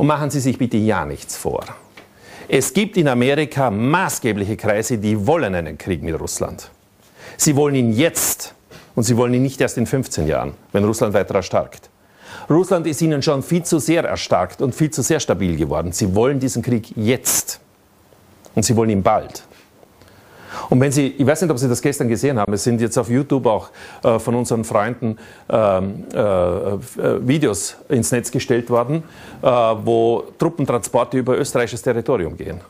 Und machen Sie sich bitte ja nichts vor. Es gibt in Amerika maßgebliche Kreise, die wollen einen Krieg mit Russland. Sie wollen ihn jetzt und sie wollen ihn nicht erst in 15 Jahren, wenn Russland weiter erstarkt. Russland ist ihnen schon viel zu sehr erstarkt und viel zu sehr stabil geworden. Sie wollen diesen Krieg jetzt. Und sie wollen ihn bald. Und wenn Sie, ich weiß nicht, ob Sie das gestern gesehen haben, es sind jetzt auf YouTube auch äh, von unseren Freunden ähm, äh, äh, Videos ins Netz gestellt worden, äh, wo Truppentransporte über österreichisches Territorium gehen.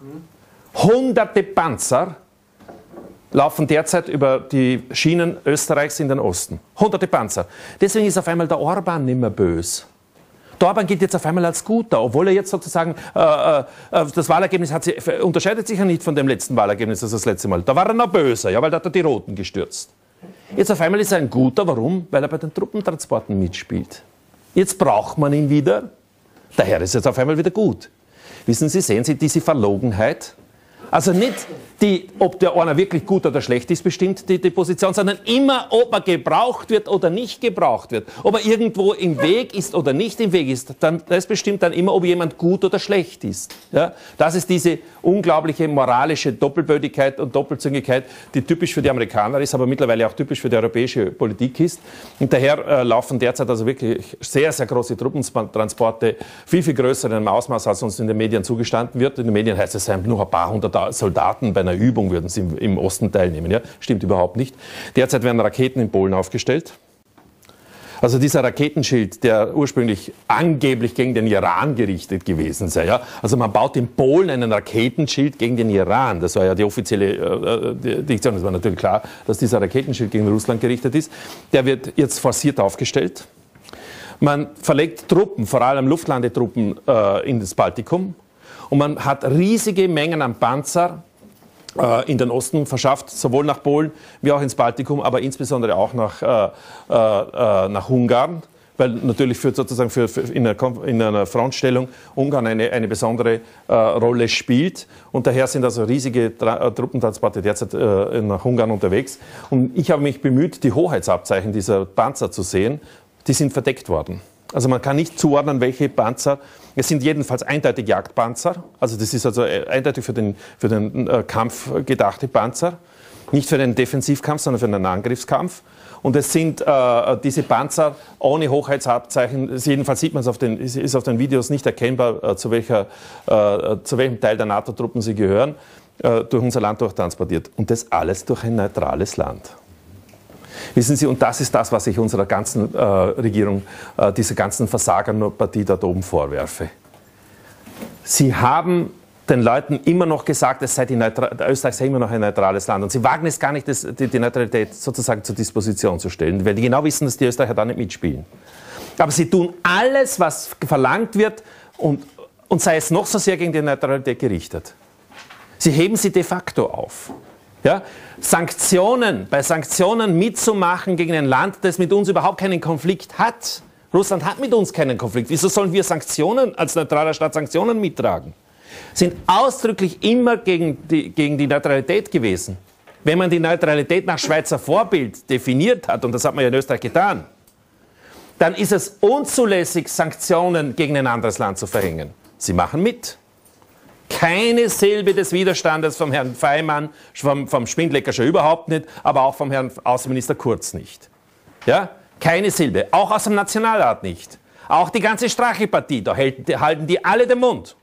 Hunderte Panzer laufen derzeit über die Schienen Österreichs in den Osten. Hunderte Panzer. Deswegen ist auf einmal der Orban nicht mehr böse. Orban geht jetzt auf einmal als guter, obwohl er jetzt sozusagen, äh, äh, das Wahlergebnis hat, unterscheidet sich ja nicht von dem letzten Wahlergebnis, das das letzte Mal. Da war er noch böser, ja, weil da hat er die Roten gestürzt. Jetzt auf einmal ist er ein guter, warum? Weil er bei den Truppentransporten mitspielt. Jetzt braucht man ihn wieder. Daher ist jetzt auf einmal wieder gut. Wissen Sie, sehen Sie diese Verlogenheit? Also nicht die, ob der einer wirklich gut oder schlecht ist, bestimmt die, die Position, sondern immer, ob er gebraucht wird oder nicht gebraucht wird. Ob er irgendwo im Weg ist oder nicht im Weg ist, dann, das bestimmt dann immer, ob jemand gut oder schlecht ist. Ja? Das ist diese unglaubliche moralische Doppelbödigkeit und Doppelzüngigkeit, die typisch für die Amerikaner ist, aber mittlerweile auch typisch für die europäische Politik ist. Und daher äh, laufen derzeit also wirklich sehr, sehr große Truppentransporte, viel, viel größer in einem Ausmaß, als uns in den Medien zugestanden wird. In den Medien heißt es, es seien nur ein paar hundert Soldaten bei einer Übung, würden sie im Osten teilnehmen. Ja? Stimmt überhaupt nicht. Derzeit werden Raketen in Polen aufgestellt. Also dieser Raketenschild, der ursprünglich angeblich gegen den Iran gerichtet gewesen sei. Ja? Also man baut in Polen einen Raketenschild gegen den Iran. Das war ja die offizielle äh, äh Diktion. Es war natürlich klar, dass dieser Raketenschild gegen Russland gerichtet ist. Der wird jetzt forciert aufgestellt. Man verlegt Truppen, vor allem Luftlandetruppen, äh, in das Baltikum. Und man hat riesige Mengen an Panzer in den Osten verschafft, sowohl nach Polen wie auch ins Baltikum, aber insbesondere auch nach, äh, äh, nach Ungarn weil natürlich für sozusagen für, für in, einer, in, einer, Frontstellung Ungarn eine, eine besondere äh, Rolle spielt. Und daher sind also riesige Tra äh, Truppentransporte derzeit äh, nach Ungarn unterwegs. Und ich habe mich bemüht, die Hoheitsabzeichen dieser Panzer zu sehen. Die sind verdeckt worden. Also man kann nicht zuordnen, welche Panzer. Es sind jedenfalls eindeutig Jagdpanzer. Also das ist also äh, eindeutig für den, für den äh, Kampf gedachte Panzer. Nicht für den Defensivkampf, sondern für den Angriffskampf. Und es sind äh, diese Panzer ohne Hochheitsabzeichen, jedenfalls sieht man es auf den, ist auf den Videos nicht erkennbar, äh, zu, welcher, äh, zu welchem Teil der NATO-Truppen sie gehören, äh, durch unser Land durchtransportiert. Und das alles durch ein neutrales Land. Wissen Sie, und das ist das, was ich unserer ganzen äh, Regierung, äh, dieser ganzen Versagerpartie dort oben vorwerfe. Sie haben den Leuten immer noch gesagt, es sei die Österreich sei immer noch ein neutrales Land. Und sie wagen es gar nicht, das, die, die, Neutralität sozusagen zur Disposition zu stellen, weil die genau wissen, dass die Österreicher da nicht mitspielen. Aber sie tun alles, was verlangt wird, und, und sei es noch so sehr gegen die Neutralität gerichtet. Sie heben sie de facto auf. Ja? Sanktionen, bei Sanktionen mitzumachen gegen ein Land, das mit uns überhaupt keinen Konflikt hat. Russland hat mit uns keinen Konflikt. Wieso sollen wir Sanktionen als neutraler Staat Sanktionen mittragen? Sind ausdrücklich immer gegen die, gegen die Neutralität gewesen. Wenn man die Neutralität nach Schweizer Vorbild definiert hat, und das hat man ja in Österreich getan, dann ist es unzulässig, Sanktionen gegen ein anderes Land zu verhängen. Sie machen mit. Keine Silbe des Widerstandes vom Herrn Feimann, vom, vom schon überhaupt nicht, aber auch vom Herrn Außenminister Kurz nicht. Ja? Keine Silbe. Auch aus dem Nationalrat nicht. Auch die ganze Strache-Partie, da halten die alle den Mund.